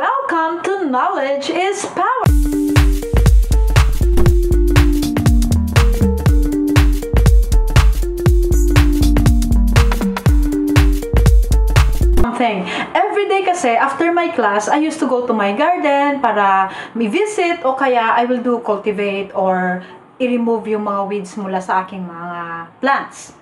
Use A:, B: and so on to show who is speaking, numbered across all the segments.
A: Welcome to Knowledge is Power! Something. Every day kasi, after my class, I used to go to my garden para mi-visit o kaya I will do cultivate or i-remove yung mga weeds mula sa aking mga plants.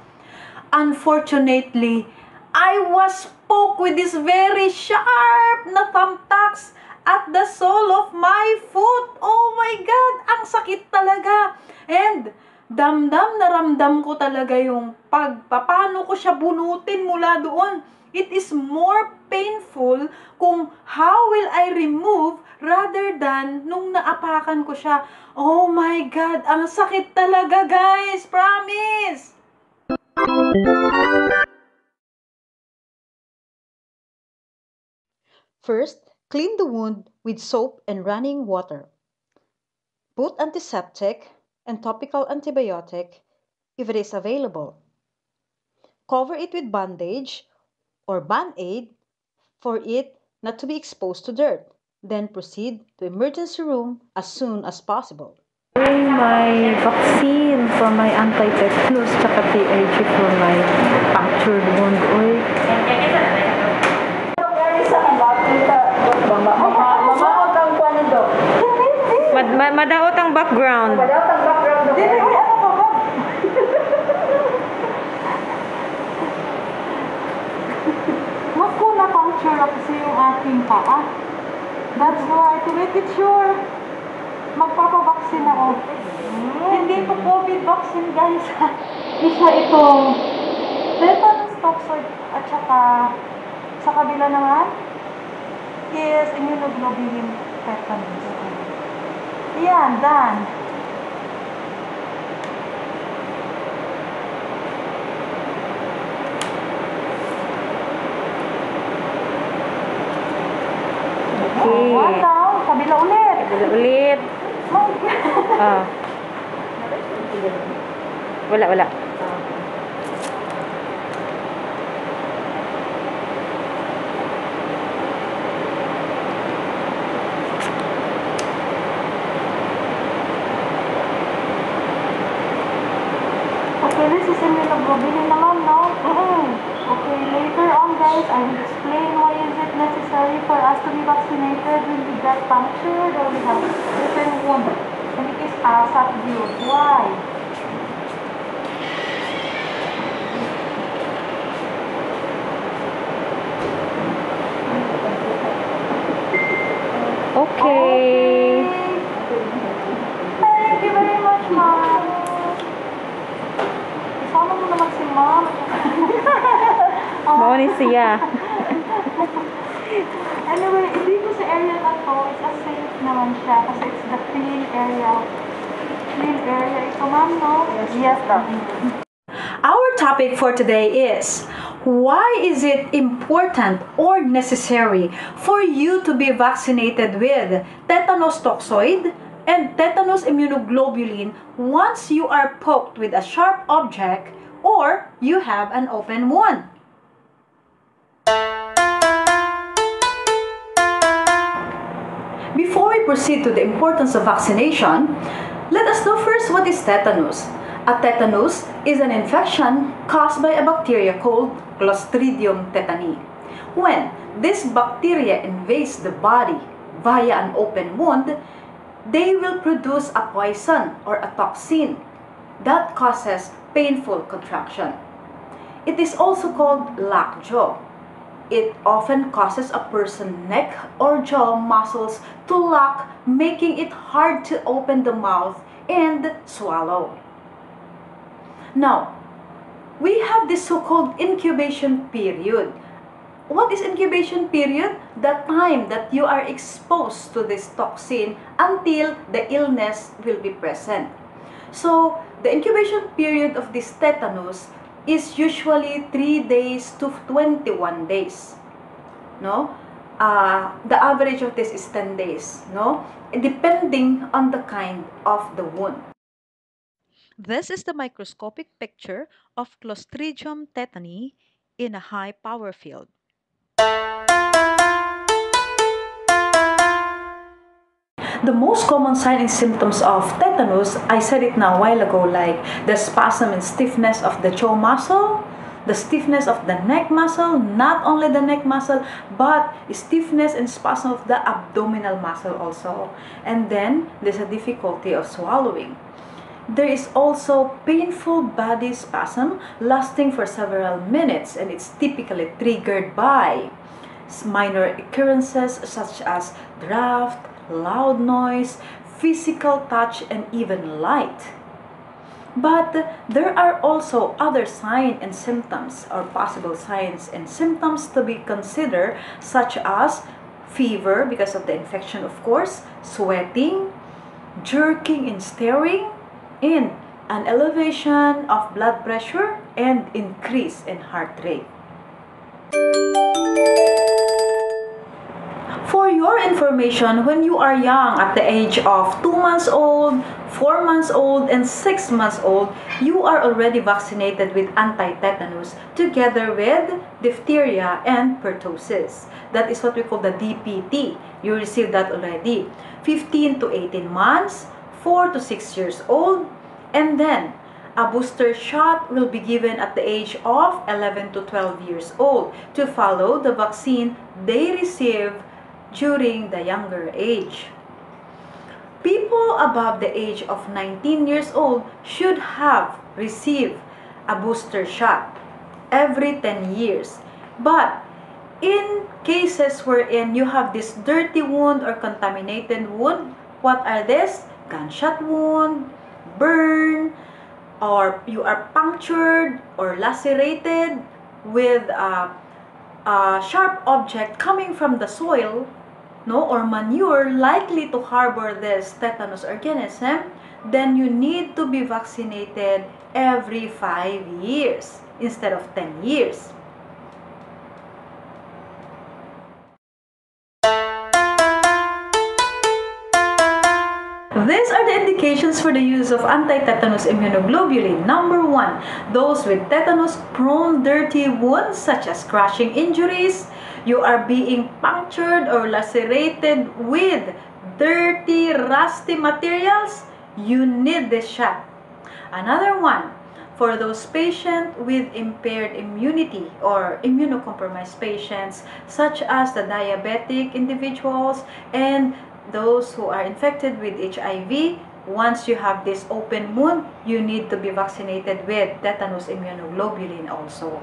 A: Unfortunately, I was poked with this very sharp na thumbtacks at the sole of my foot. Oh my God! Ang sakit talaga. And damdam na ramdam ko talaga yung pag, paano ko siya bunutin mula doon. It is more painful kung how will I remove rather than nung naapakan ko siya. Oh my God! Ang sakit talaga guys! Promise!
B: First, clean the wound with soap and running water. Put antiseptic and topical antibiotic if it is available. Cover it with bandage or band-aid for it not to be exposed to dirt. Then proceed to emergency room as soon as possible.
A: my vaccine for my anti-tetanus tsaka for my punctured
C: madaot ang background.
A: Mas ko na-puncture na kasi yung aking paa. That's why, to make it sure, magpapabaksin ako. Hindi to COVID vaccine, guys. Isa itong tetanus toxoid at saka sa kabila naman is immunoglobulin tetanus. Yandan.
C: Okay.
A: Wow, sabi na ulit.
C: Sabi na
A: ulit. Oh.
C: Uh. Wala, wala.
A: Vaccinated when we get punctured or we have open wound. And it is ASAP view. Why?
C: Okay.
A: Thank you very much. Isama mo naman si ma'am.
C: Mao ni siya.
A: Anyway, hindi ko sa area na to, it's a safe naman siya kasi it's the clean area. Clean area. Ito ma'am, no? Yes, ma'am. Our topic for today is why is it important or necessary for you to be vaccinated with tetanus toxoid and tetanus immunoglobulin once you are poked with a sharp object or you have an open wound? Before we proceed to the importance of vaccination, let us know first what is tetanus. A tetanus is an infection caused by a bacteria called Clostridium tetani. When this bacteria invades the body via an open wound, they will produce a poison or a toxin that causes painful contraction. It is also called lockjaw. It often causes a person's neck or jaw muscles to lock, making it hard to open the mouth and swallow. Now, we have this so-called incubation period. What is incubation period? The time that you are exposed to this toxin until the illness will be present. So, the incubation period of this tetanus is usually 3 days to 21 days. No? Uh, the average of this is 10 days. No? Depending on the kind of the wound.
B: This is the microscopic picture of Clostridium tetani in a high power field.
A: The most common sign and symptoms of tetanus, I said it now a while ago, like the spasm and stiffness of the jaw muscle, the stiffness of the neck muscle, not only the neck muscle, but stiffness and spasm of the abdominal muscle also. And then there's a difficulty of swallowing. There is also painful body spasm lasting for several minutes and it's typically triggered by minor occurrences such as draft, loud noise, physical touch, and even light. But there are also other signs and symptoms or possible signs and symptoms to be considered such as fever because of the infection of course, sweating, jerking and staring, and an elevation of blood pressure and increase in heart rate. Your information, when you are young at the age of 2 months old, 4 months old, and 6 months old, you are already vaccinated with anti-tetanus together with diphtheria and pertussis. That is what we call the DPT. You received that already. 15 to 18 months, 4 to 6 years old, and then a booster shot will be given at the age of 11 to 12 years old to follow the vaccine they receive during the younger age. People above the age of 19 years old should have received a booster shot every 10 years. But in cases wherein you have this dirty wound or contaminated wound, what are these? Gunshot wound, burn, or you are punctured or lacerated with a, a sharp object coming from the soil, no, or manure likely to harbor this tetanus organism, then you need to be vaccinated every 5 years instead of 10 years. These are the indications for the use of anti-tetanus immunoglobulin. Number one, those with tetanus-prone dirty wounds such as crushing injuries, you are being punctured or lacerated with dirty, rusty materials, you need this shot. Another one, for those patients with impaired immunity or immunocompromised patients such as the diabetic individuals and those who are infected with HIV, once you have this open wound, you need to be vaccinated with tetanus immunoglobulin also.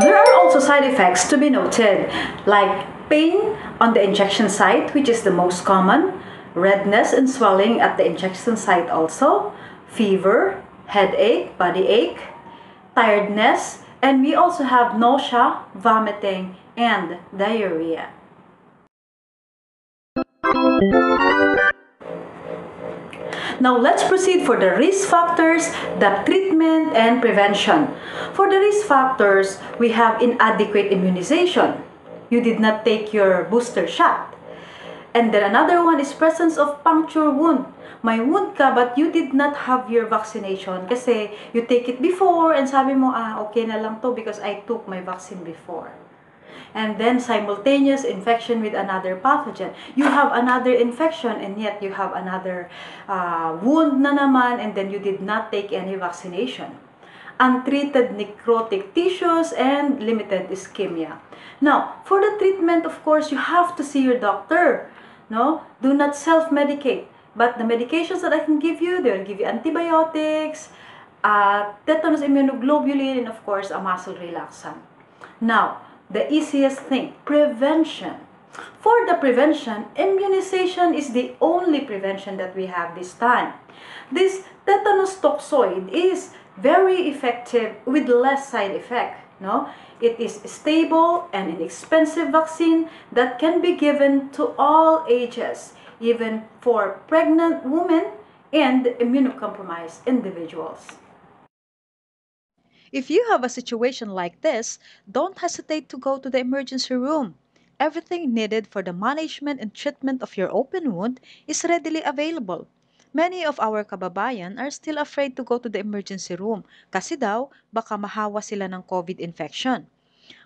A: There are also side effects to be noted, like pain on the injection site, which is the most common, redness and swelling at the injection site also, fever, headache, body ache, tiredness, and we also have nausea, vomiting, and diarrhea. Now let's proceed for the risk factors, the treatment, and prevention. For the risk factors, we have inadequate immunization. You did not take your booster shot. And then another one is presence of puncture wound. May wound ka but you did not have your vaccination kasi you take it before and sabi mo, ah, okay na lang to because I took my vaccine before and then simultaneous infection with another pathogen. You have another infection and yet you have another uh, wound na naman and then you did not take any vaccination. Untreated necrotic tissues and limited ischemia. Now, for the treatment, of course, you have to see your doctor. No, do not self-medicate. But the medications that I can give you, they will give you antibiotics, uh, tetanus immunoglobulin, and of course, a muscle relaxant. Now, the easiest thing, prevention. For the prevention, immunization is the only prevention that we have this time. This tetanus toxoid is very effective with less side effect. No? It is stable and inexpensive vaccine that can be given to all ages, even for pregnant women and immunocompromised individuals.
B: If you have a situation like this, don't hesitate to go to the emergency room. Everything needed for the management and treatment of your open wound is readily available. Many of our kababayan are still afraid to go to the emergency room kasi daw baka mahawa sila ng COVID infection.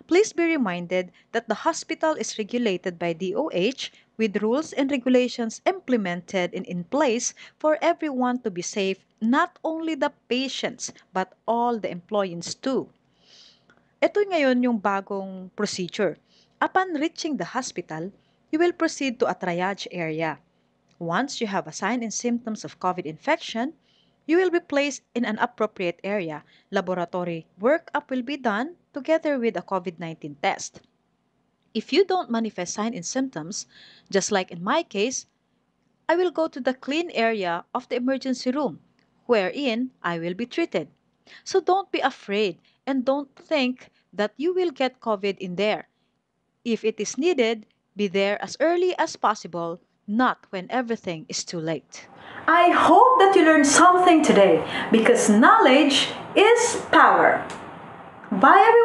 A: Please be reminded that the hospital is regulated by DOH with rules and regulations implemented and in place for everyone to be safe, not only the patients but all the employees too. Ito ngayon yung bagong procedure. Upon reaching the hospital, you will proceed to a triage area. Once you have a sign and symptoms of COVID infection, you will be placed in an appropriate area. Laboratory workup will be done together with a COVID 19 test. If you don't manifest signs and symptoms, just like in my case, I will go to the clean area of the emergency room, wherein I will be treated. So don't be afraid and don't think that you will get COVID in there. If it is needed, be there as early as possible, not when everything is too late.
D: I hope that you learned something today because knowledge is power. Bye